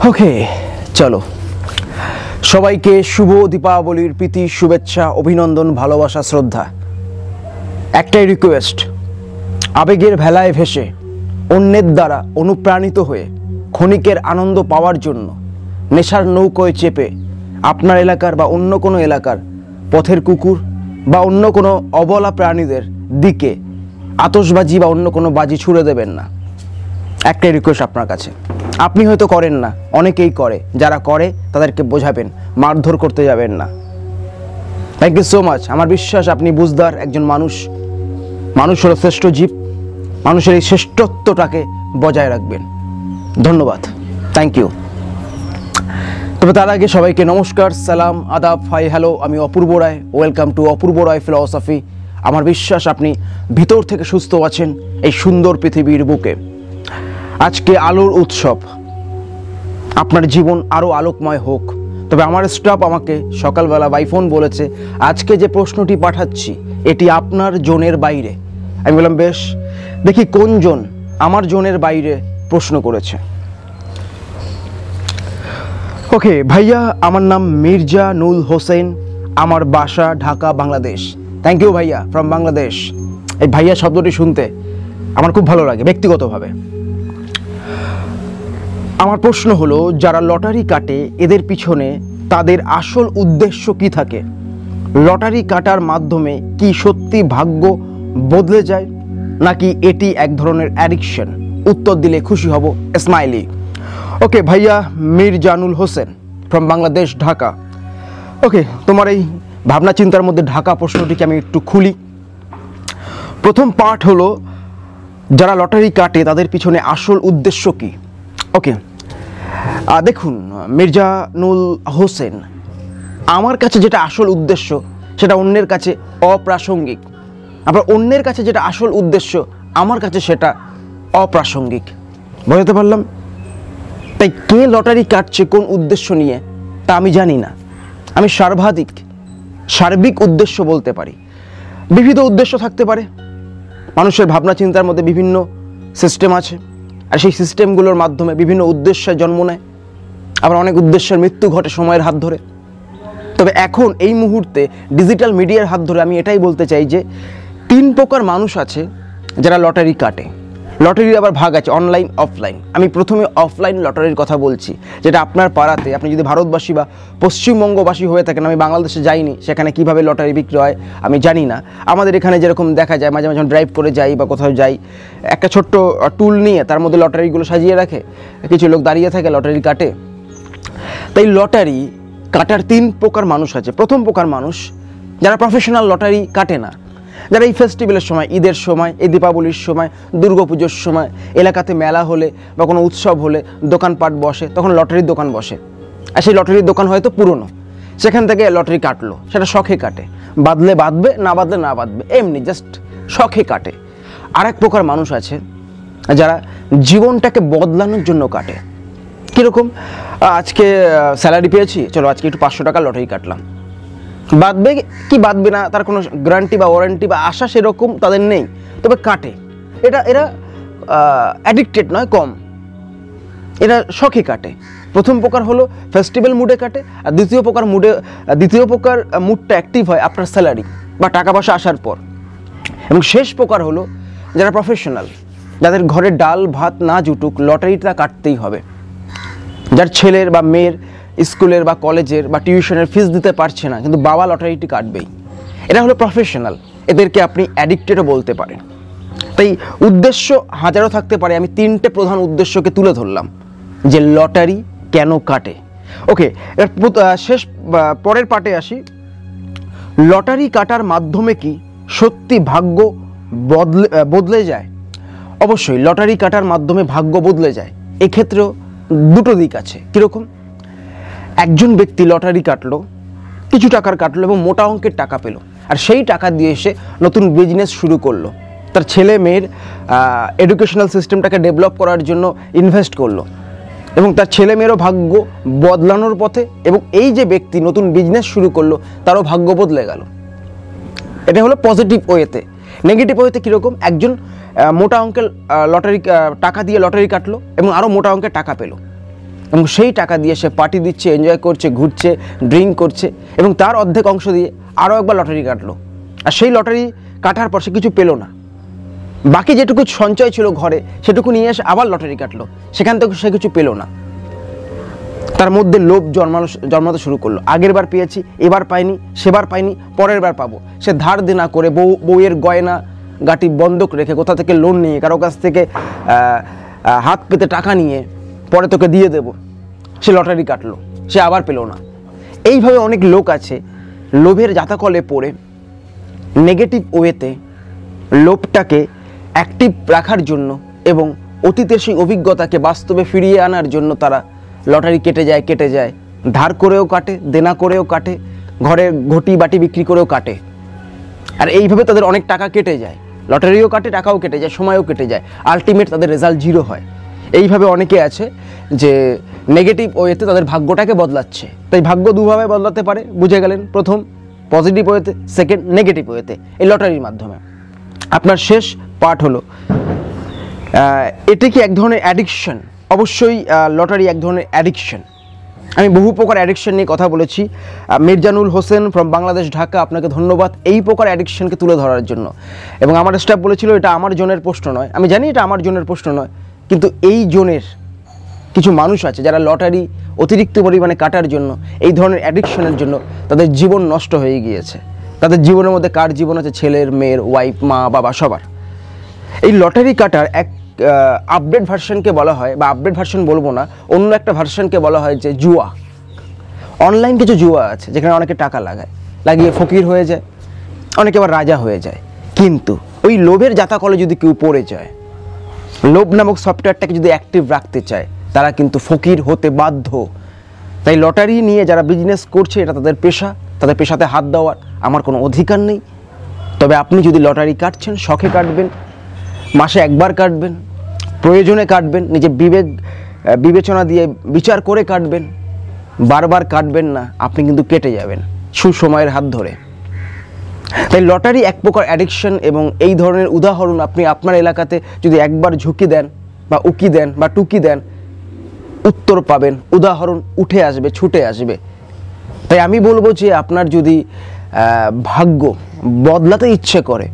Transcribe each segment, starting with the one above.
ওকে, চলো। সবাইকে শুভ দীপাবলির প্রীতি, শুভেচ্ছা, অভিনন্দন, ভালোবাসা, শ্রদ্ধা। একটাই রিকোয়েস্ট আবেগের ভেলায় ভেসে, অন্যের দ্বারা অনুপ্রাণিত হয়ে, ক্ষণিকের আনন্দ পাওয়ার জন্য, নেশার নৌকোয় চেপে, আপনার এলাকার বা অন্য কোনো এলাকার পথের কুকুর বা অন্য কোনো অবলা প্রাণীদের দিকে আতসবাজি বা অন্য কোনো বাজি ছুড়ে দেবেন না। একটাই রিকোয়েস্ট আপনার কাছে। আপনি হয়তো করেন না, অনেকেই করে। যারা করে, তাদেরকে বোঝাবেন, মারধর করতে যাবেন না। থ্যাংক ইউ সো মাচ আমার বিশ্বাস, আপনি বুঝদার একজন মানুষ। মানুষ হলো শ্রেষ্ঠ জীব। মানুষের এই শ্রেষ্ঠত্বটাকে বজায় রাখবেন। ধন্যবাদ। থ্যাংক ইউ তবে তার আগে সবাইকে নমস্কার, সালাম, আদাব, হাই, হ্যালো, আমি Apurba Roy. Welcome to Apurba Roy philosophy আমার বিশ্বাস, আপনি ভিতর থেকে সুস্থ আছেন এই সুন্দর পৃথিবীর বুকে। আজকে আলোর উৎসব। আপনার জীবন আরও আলোকময় হোক। তবে আমার স্টাফ আমাকে সকালবেলা বাইফোন বলেছে, আজকে যে প্রশ্নটি পাঠাচ্ছি, এটি আপনার জোনের বাইরে। আমি বললাম, বেশ, দেখি কোন জন আমার জোনের বাইরে প্রশ্ন করেছে? ওকে ভাইয়া, আমার নাম মির্জা নুল হোসেন, আমার বাসা ঢাকা, বাংলাদেশ। থ্যাংক ইউ ভাইয়া ফ্রম বাংলাদেশ। এই ভাইয়া শব্দটি শুনতে আমার খুব ভালো লাগে, ব্যক্তিগতভাবে। আমার প্রশ্ন হলো, যারা লটারি কাটে, এদের পিছনে তাদের আসল উদ্দেশ্য কি থাকে? লটারি কাটার মাধ্যমে কি সত্যি ভাগ্য বদলে যায়, নাকি এটি এক ধরনের অ্যাডিকশন উত্তর দিলে খুশি হব স্মাইলি ওকে, ভাইয়া মীর জানুল হোসেন ফ্রম বাংলাদেশ, ঢাকা। ওকে, তোমার এই ভাবনা চিন্তার মধ্যে ঢাকা প্রশ্নটিকে আমি একটু খুলি। প্রথম পার্ট হলো, যারা লটারি কাটে, তাদের পিছনে আসল উদ্দেশ্য কি? ওকে দেখুন মির্জানুল হোসেন, আমার কাছে যেটা আসল উদ্দেশ্য, সেটা অন্যের কাছে অপ্রাসঙ্গিক। আবার অন্যের কাছে যেটা আসল উদ্দেশ্য, আমার কাছে সেটা অপ্রাসঙ্গিক। বোঝাতে পারলাম? তাই কে লটারি কাটছে কোন উদ্দেশ্য নিয়ে, তা আমি জানি না। আমি সর্বাধিক, সার্বিক উদ্দেশ্য বলতে পারি। বিবিধ উদ্দেশ্য থাকতে পারে। মানুষের ভাবনা চিন্তার মধ্যে বিভিন্ন সিস্টেম আছে। আর সেই সিস্টেমগুলোর মাধ্যমে বিভিন্ন উদ্দেশ্যে জন্ম নেয়। আবার অনেক উদ্দেশ্যের মৃত্যু ঘটে সময়ের হাত ধরে। তবে এখন এই মুহূর্তে ডিজিটাল মিডিয়ার হাত ধরে আমি এটাই বলতে চাই যে তিন প্রকার মানুষ আছে যারা লটারি কাটে। লটারির আবার ভাগ আছে অনলাইন অফলাইন আমি প্রথমে অফলাইন লটারির কথা বলছি, যেটা আপনার পাড়াতে, আপনি যদি ভারতবাসী বা পশ্চিমবঙ্গবাসী হয়ে থাকেন, আমি বাংলাদেশে যাইনি, সেখানে কীভাবে লটারি বিক্রি হয়, আমি জানি না। আমাদের এখানে যেরকম দেখা যায়, মাঝে মাঝে ড্রাইভ করে যাই বা কোথাও যাই, একটা ছোট্ট টুল নিয়ে তার মধ্যে লটারিগুলো সাজিয়ে রাখে, কিছু লোক দাঁড়িয়ে থাকে লটারি কাটে। তাই লটারি কাটার তিন প্রকার মানুষ আছে। প্রথম প্রকার মানুষ, যারা প্রফেশনাল লটারি কাটে না যারা এই ফেস্টিভ্যালের সময়, ঈদের সময়, এই দীপাবলির সময়, দুর্গাপুজোর সময় এলাকাতে মেলা হলে বা কোনো উৎসব হলে দোকানপাট বসে, তখন লটারির দোকান বসে। আর সেই লটারির দোকান হয়তো পুরনো। সেখান থেকে লটারি কাটলো, সেটা শখে কাটে। বাদলে বাঁধবে, না বাদলে না বাঁধবে, এমনি জাস্ট শখে কাটে। আর এক প্রকার মানুষ আছে, যারা জীবনটাকে বদলানোর জন্য কাটে। কীরকম? আজকে স্যালারি পেয়েছি, চলো আজকে একটু পাঁচশো টাকা লটারি কাটলাম। বাঁধবে কি বাঁধবে না, তার কোনো গ্যারান্টি বা ওয়ারেন্টি বা আশা সেরকম তাদের নেই। তবে কাটে। এটা, এরা অ্যাডিক্টেড নয়, কম। এরা শখে কাটে। প্রথম প্রকার হলো ফেস্টিভ্যাল মুডে কাটে, আর দ্বিতীয় প্রকার মুডে দ্বিতীয় প্রকার মুডটা অ্যাক্টিভ হয় আপনার স্যালারি বা টাকা পয়সা আসার পর। এবং শেষ প্রকার হলো যারা প্রফেশনাল যাদের ঘরে ডাল, ভাত না জুটুক, লটারিটা কাটতেই হবে। যার ছেলের বা মেয়ের স্কুলের বা কলেজের বা টিউশনের ফিস দিতে পারছে না, কিন্তু বাবা লটারিটি কাটবেই। এটা হলো প্রফেশনাল এদেরকে আপনি অ্যাডিক্টেডও বলতে পারেন। তাই উদ্দেশ্য হাজারও থাকতে পারে, আমি তিনটে প্রধান উদ্দেশ্যকে তুলে ধরলাম, যে লটারি কেন কাটে। ওকে শেষ পরের পার্টে আসি। লটারি কাটার মাধ্যমে কি সত্যি ভাগ্য বদলে বদলে যায়? অবশ্যই লটারি কাটার মাধ্যমে ভাগ্য বদলে যায়। এক্ষেত্রেও দুটো দিক আছে। কীরকম? একজন ব্যক্তি লটারি কাটলো, কিছু টাকার কাটলো এবং মোটা অঙ্কের টাকা পেল। আর সেই টাকা দিয়ে সে নতুন বিজনেস শুরু করল। তার ছেলে মেয়ের এডুকেশনাল সিস্টেমটাকে ডেভেলপ করার জন্য ইনভেস্ট করল। এবং তার ছেলে মেয়েরও ভাগ্য বদলানোর পথে এবং এই যে ব্যক্তি নতুন বিজনেস শুরু করল, তারও ভাগ্য বদলে গেল। এটা হলো পজিটিভ ওয়েতে নেগেটিভ ওয়েতে কীরকম? একজন মোটা অঙ্কের লটারি টাকা দিয়ে লটারি কাটলো এবং আরও মোটা অঙ্কের টাকা পেল। এবং সেই টাকা দিয়ে সে পার্টি দিচ্ছে এনজয় করছে, ঘুরছে ড্রিঙ্ক করছে এবং তার অর্ধেক অংশ দিয়ে আরও একবার লটারি কাটলো। আর সেই লটারি কাটার পর সে কিছু পেল না। বাকি যেটুকু সঞ্চয় ছিল ঘরে, সেটুকু নিয়ে এসে আবার লটারি কাটলো। সেখান থেকে সে কিছু পেল না। তার মধ্যে লোভ জন্মানো জন্মাতে শুরু করল। আগের বার পেয়েছি, এবার পাইনি, সেবার পাইনি, পরের বার পাবো। সে ধার দেনা করে বউ, বউয়ের গয়না গাটি বন্ধক রেখে কোথা থেকে লোন নিয়ে, কারও কাছ থেকে হাত পেতে টাকা নিয়ে পরে তোকে দিয়ে দেব। সে লটারি কাটলো, সে আবার পেল না। এইভাবে অনেক লোক আছে, লোভের জাতাকলে পড়ে নেগেটিভ ওয়েতে লোভটাকে অ্যাক্টিভ রাখার জন্য এবং অতীতের সেই অভিজ্ঞতাকে বাস্তবে ফিরিয়ে আনার জন্য তারা লটারি কেটে যায় কেটে যায়। ধার করেও কাটে, দেনা করেও কাটে, ঘরে ঘটি বাটি বিক্রি করেও কাটে। আর এইভাবে তাদের অনেক টাকা কেটে যায়। লটারিও কাটে, টাকাও কেটে যায়, সময়ও কেটে যায়। আলটিমেট তাদের রেজাল্ট জিরো হয়। এইভাবে অনেকে আছে যে নেগেটিভ ওয়েতে তাদের ভাগ্যটাকে বদলাচ্ছে। তাই ভাগ্য দুভাবে বদলাতে পারে, বুঝে গেলেন? প্রথম পজিটিভ ওয়েতে সেকেন্ড নেগেটিভ ওয়েতে এই লটারির মাধ্যমে। আপনার শেষ পার্ট হলো এটি কি এক ধরনের অ্যাডিকশন অবশ্যই লটারি এক ধরনের অ্যাডিকশন আমি বহু প্রকার অ্যাডিকশন নিয়ে কথা বলেছি। মির্জানুল হোসেন ফ্রম বাংলাদেশ, ঢাকা, আপনাকে ধন্যবাদ এই প্রকার অ্যাডিকশনকে তুলে ধরার জন্য। এবং আমার স্টাফ বলেছিল, এটা আমার জনের প্রশ্ন নয়। আমি জানি এটা আমার জনের প্রশ্ন নয়। কিন্তু এই জোনের কিছু মানুষ আছে যারা লটারি অতিরিক্ত পরিমাণে কাটার জন্য, এই ধরনের অ্যাডিকশনের জন্য তাদের জীবন নষ্ট হয়ে গিয়েছে। তাদের জীবনের মধ্যে কার জীবন আছে? ছেলের, মেয়ের ওয়াইফ মা, বাবা, সবার। এই লটারি কাটার এক আপডেট ভার্সনকে বলা হয়, বা আপডেট ভার্সন বলব না, অন্য একটা ভার্সনকে বলা হয় যে জুয়া। অনলাইন কিছু জুয়া আছে, যেখানে অনেকে টাকা লাগায়। লাগিয়ে ফকির হয়ে যায়, অনেকে আবার রাজা হয়ে যায়। কিন্তু ওই লোভের জাতাকলে যদি কেউ পড়ে যায় লোভ নামক সফটওয়্যারটাকে যদি অ্যাক্টিভ রাখতে চায়, তারা কিন্তু ফকির হতে বাধ্য। তাই লটারি নিয়ে যারা বিজনেস করছে, এটা তাদের পেশা, তাদের পেশাতে হাত দেওয়ার আমার কোনো অধিকার নেই। তবে আপনি যদি লটারি কাটছেন, শখে কাটবেন, মাসে একবার কাটবেন, প্রয়োজনে কাটবেন নিজের বিবেক বিবেচনা দিয়ে বিচার করে কাটবেন, বারবার কাটবেন না, আপনি কিন্তু কেটে যাবেন। সুসময়ের হাত ধরে। তাই লটারি এক প্রকার অ্যাডিকশন এবং এই ধরনের উদাহরণ আপনি আপনার এলাকাতে যদি একবার ঝুঁকি দেন বা উকি দেন বা টুকি দেন, উত্তর পাবেন, উদাহরণ উঠে আসবে, ছুটে আসবে। তাই আমি বলব যে আপনার যদি ভাগ্য বদলাতে ইচ্ছে করে,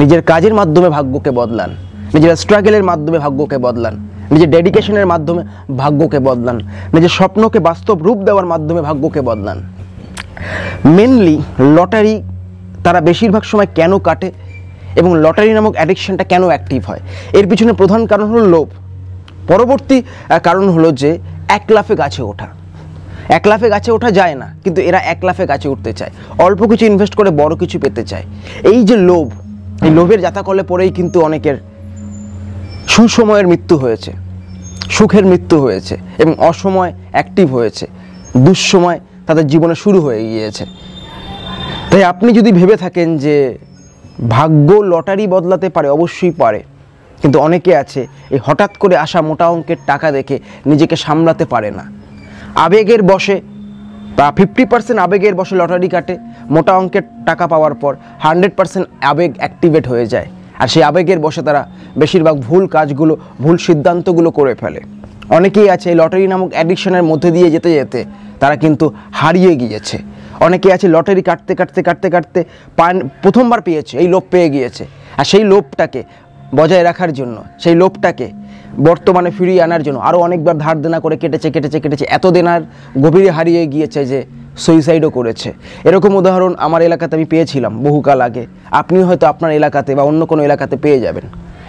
নিজের কাজের মাধ্যমে ভাগ্যকে বদলান, নিজের স্ট্রাগলের মাধ্যমে ভাগ্যকে বদলান, নিজের ডেডিকেশনের মাধ্যমে ভাগ্যকে বদলান, নিজের স্বপ্নকে বাস্তব রূপ দেওয়ার মাধ্যমে ভাগ্যকে বদলান। মেনলি লটারি তারা বেশিরভাগ সময় কেন কাটে এবং লটারি নামক অ্যাডিকশানটা কেন অ্যাক্টিভ হয়? এর পিছনে প্রধান কারণ হলো লোভ। পরবর্তী কারণ হলো যে এক লাফে গাছে ওঠা। এক লাফে গাছে ওঠা যায় না, কিন্তু এরা এক লাফে গাছে উঠতে চায়। অল্প কিছু ইনভেস্ট করে বড় কিছু পেতে চায়। এই যে লোভ, এই লোভের জাতাকলে পরেই কিন্তু অনেকের সুসময়ের মৃত্যু হয়েছে, সুখের মৃত্যু হয়েছে এবং অসময় অ্যাক্টিভ হয়েছে, দুঃসময় তাদের জীবনে শুরু হয়ে গিয়েছে। তাই আপনি যদি ভেবে থাকেন যে ভাগ্য লটারি বদলাতে পারে, অবশ্যই পারে। কিন্তু অনেকে আছে, এই হঠাৎ করে আসা মোটা অঙ্কের টাকা দেখে নিজেকে সামলাতে পারে না। আবেগের বসে বা ফিফটি পার্সেন্ট আবেগের বসে লটারি কাটে, মোটা অঙ্কের টাকা পাওয়ার পর হান্ড্রেড পার্সেন্ট আবেগ অ্যাক্টিভেট হয়ে যায়। আর সেই আবেগের বসে তারা বেশিরভাগ ভুল কাজগুলো, ভুল সিদ্ধান্তগুলো করে ফেলে। অনেকেই আছে লটারি নামক অ্যাডিকশনের মধ্যে দিয়ে যেতে যেতে তারা কিন্তু হারিয়ে গিয়েছে। অনেকে আছে লটারি কাটতে কাটতে কাটতে কাটতে পান, প্রথমবার পেয়েছে, এই লোভ পেয়ে গিয়েছে। আর সেই লোভটাকে বজায় রাখার জন্য, সেই লোভটাকে বর্তমানে ফিরিয়ে আনার জন্য আরও অনেকবার ধার দেনা করে কেটেছে কেটেছে কেটেছে, এত দেনার গভীরে হারিয়ে গিয়েছে যে সুইসাইডও করেছে। এরকম উদাহরণ আমার এলাকাতে আমি পেয়েছিলাম বহুকাল আগে। আপনিও হয়তো আপনার এলাকাতে বা অন্য কোনো এলাকাতে পেয়ে যাবেন।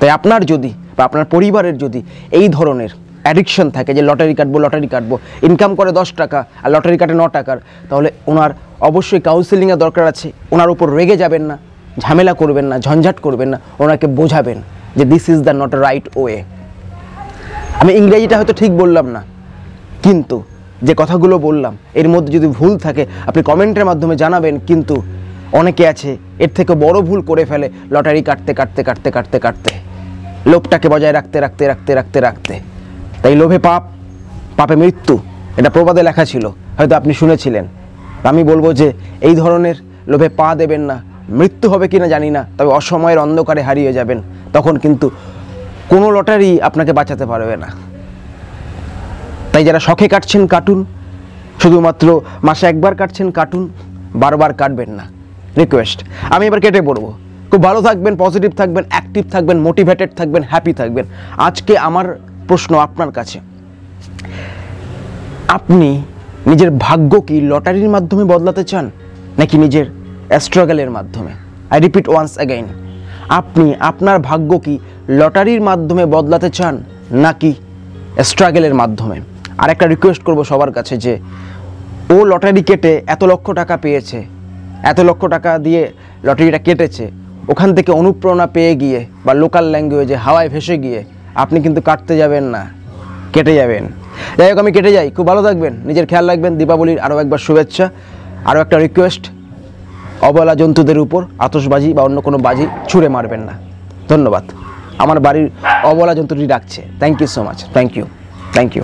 তাই আপনার যদি বা আপনার পরিবারের যদি এই ধরনের অ্যাডিকশন থাকে যে লটারি কাটবো লটারি কাটবো। ইনকাম করে দশ টাকা আর লটারি কাটে ন টাকার। তাহলে ওনার অবশ্যই কাউন্সিলিংয়ের দরকার আছে। ওনার উপর রেগে যাবেন না, ঝামেলা করবেন না, ঝঞ্ঝাট করবেন না, ওনাকে বোঝাবেন যে this is the not right way আমি ইংরেজিটা হয়তো ঠিক বললাম না, কিন্তু যে কথাগুলো বললাম, এর মধ্যে যদি ভুল থাকে, আপনি কমেন্টের মাধ্যমে জানাবেন, কিন্তু অনেকে আছে, এর থেকে বড় ভুল করে ফেলে লটারি কাটতে কাটতে কাটতে কাটতে কাটতে। লোভটাকে বজায় রাখতে রাখতে রাখতে রাখতে রাখতে। তাই লোভে পাপ, পাপে মৃত্যু, এটা প্রবাদে লেখা ছিল, হয়তো আপনি শুনেছিলেন। আমি বলব যে এই ধরনের লোভে পা দেবেন না, মৃত্যু হবে কিনা জানি না, তবে অসময়ের অন্ধকারে হারিয়ে যাবেন, তখন কিন্তু কোনো লটারি আপনাকে বাঁচাতে পারবে না। তাই যারা শখে কাটছেন কাটুন, শুধুমাত্র মাসে একবার কাটছেন কাটুন, বারবার কাটবেন না। রিকোয়েস্ট আমি এবার কেটে পড়ব। খুব ভালো থাকবেন পজিটিভ থাকবেন অ্যাক্টিভ থাকবেন মোটিভেটেড থাকবেন হ্যাপি থাকবেন। আজকে আমার প্রশ্ন আপনার কাছে। আপনি নিজের ভাগ্য কি লটারির মাধ্যমে বদলাতে চান, নাকি নিজের স্ট্রাগলের মাধ্যমে? আই রিপিট ওয়ান্স অ্যাগেইন আপনি আপনার ভাগ্য কি লটারির মাধ্যমে বদলাতে চান, নাকি স্ট্রাগলের মাধ্যমে? আর একটা রিকোয়েস্ট করব সবার কাছে যে, ও লটারি কেটে এত লক্ষ টাকা পেয়েছে, এত লক্ষ টাকা দিয়ে লটারিটা কেটেছে, ওখান থেকে অনুপ্রেরণা পেয়ে গিয়ে বা লোকাল ল্যাঙ্গুয়েজে হাওয়ায় ভেসে গিয়ে আপনি কিন্তু কাটতে যাবেন না, কেটে যাবেন। যাই হোক, আমি কেটে যাই। খুব ভালো থাকবেন। নিজের খেয়াল রাখবেন। দীপাবলির আরও একবার শুভেচ্ছা। আরও একটা রিকোয়েস্ট অবলা জন্তুদের উপর আতসবাজি বা অন্য কোনো বাজি ছুঁড়ে মারবেন না। ধন্যবাদ। আমার বাড়ির অবলা জন্তুটি ডাকছে। Thank you so much thank you thank you